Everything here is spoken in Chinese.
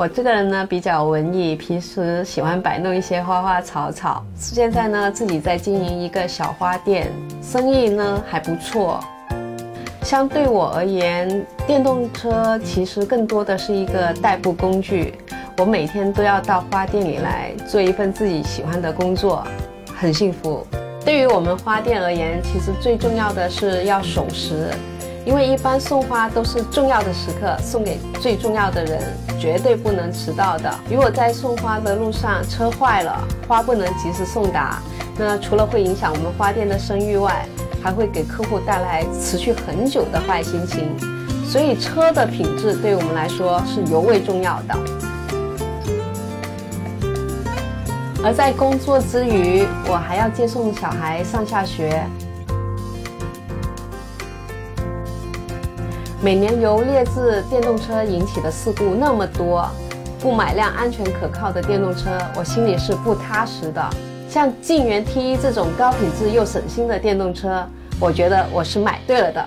我这个人呢比较文艺，平时喜欢摆弄一些花花草草。现在呢自己在经营一个小花店，生意呢还不错。相对我而言，电动车其实更多的是一个代步工具。我每天都要到花店里来做一份自己喜欢的工作，很幸福。对于我们花店而言，其实最重要的是要守时，因为一般送花都是重要的时刻送给最重要的人，绝对不能迟到的。如果在送花的路上车坏了，花不能及时送达，那除了会影响我们花店的声誉外，还会给客户带来持续很久的坏心情，所以车的品质对我们来说是尤为重要的。而在工作之余，我还要接送小孩上下学。每年由劣质电动车引起的事故那么多，不买辆安全可靠的电动车，我心里是不踏实的。像晋源 T1 这种高品质又省心的电动车，我觉得我是买对了的。